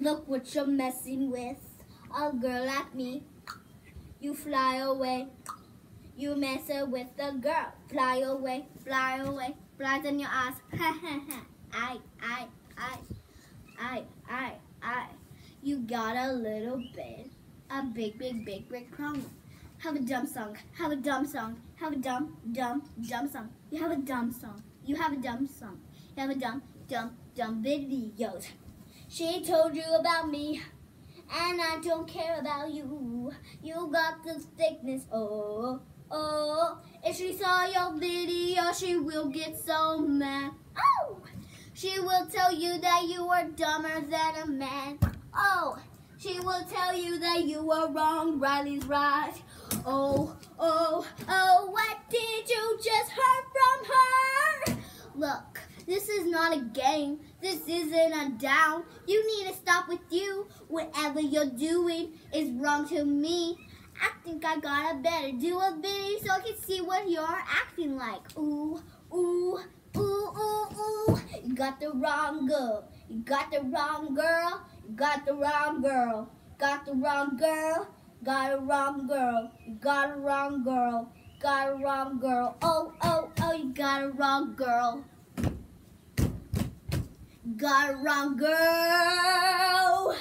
Look what you're messing with. A girl like me. You fly away. You mess with a girl. Fly away, fly away. Flies in your eyes. Ha ha ha. I, I, I, I, I, I. You got a little bit. A big, big, big, big problem. Have a dumb song. Have a dumb song. Have a dumb, dumb, dumb song. You have a dumb song. You have a dumb song. You have a dumb, dumb, dumb videos. She told you about me, and I don't care about you. You got the thickness, oh, oh. If she saw your video, she will get so mad. Oh! She will tell you that you are dumber than a man. Oh! She will tell you that you are wrong, Rylie's right. Oh, oh, oh, what did you just hear from her? Look, this is not a game. This isn't a down. You need to stop with you. Whatever you're doing is wrong to me. I think I gotta better do a video so I can see what you're acting like. Ooh, ooh, ooh, ooh, ooh. You got the wrong girl. You got the wrong girl. You got the wrong girl. Got the wrong girl. Got a wrong girl. Got a wrong girl. Got a wrong girl. Oh, oh, oh, you got a wrong girl. Got a wrong girl.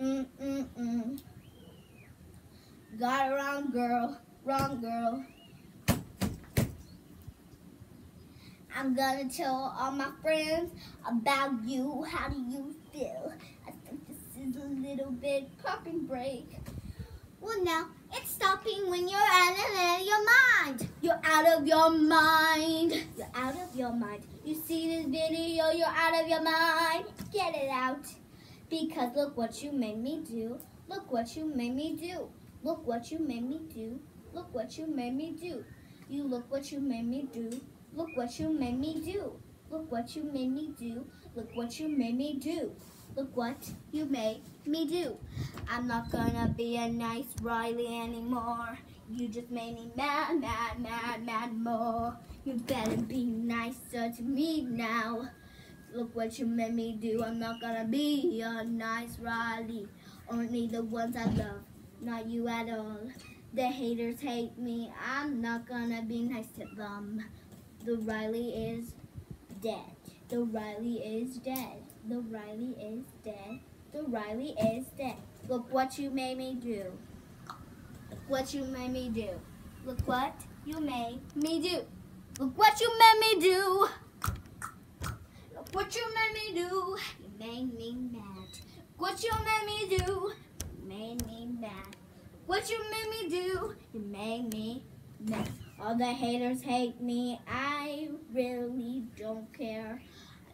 Mm, mm, mm. Got a wrong girl. Wrong girl. I'm gonna tell all my friends about you. How do you feel? I think this is a little bit popping break. Well, now it's stopping when you're out of your mind. You're out of your mind. Out of your mind. You see this video, you're out of your mind. Get it out. Because look what you made me do. Look what you made me do. Look what you made me do. Look what you made me do. You look what you made me do. Look what you made me do. Look what you made me do. Look what you made me do. Look what you made me do. I'm not gonna be a nice Rylie anymore. You just made me mad, mad, mad, mad more. You better be nicer to me now. Look what you made me do. I'm not gonna be a nice Rylie. Only the ones I love, not you at all. The haters hate me. I'm not gonna be nice to them. The Rylie is dead. The Rylie is dead. The Rylie is dead. The Rylie is dead. Look what you made me do. Look what you made me do. Look what you made me do. Look what you made me do. Look what you made me do. You made me mad. What you made me do. You made me mad. What you made me do. You made me mad. All the haters hate me. I really don't care.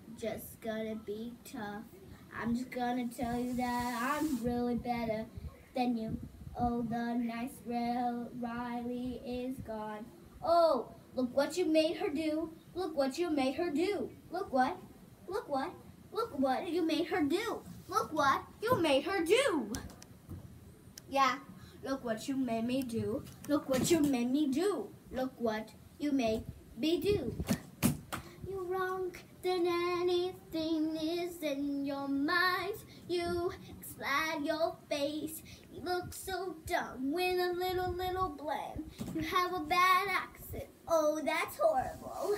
I'm just gonna be tough. I'm just gonna tell you that I'm really better than you. Oh, the nice real Rylie is gone. Oh, look what you made her do. Look what you made her do. Look what, look what, look what you made her do. Look what you made her do. Yeah, look what you made me do. Look what you made me do. Look what you made me do. You're wrong than anything is in your mind. You slide your face. You look so dumb with a little, little blame. You have a bad accent. Oh, that's horrible.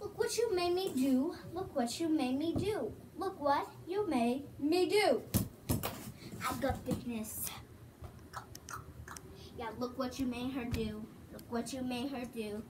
Look what you made me do. Look what you made me do. Look what you made me do. I got thickness. Yeah, look what you made her do. Look what you made her do.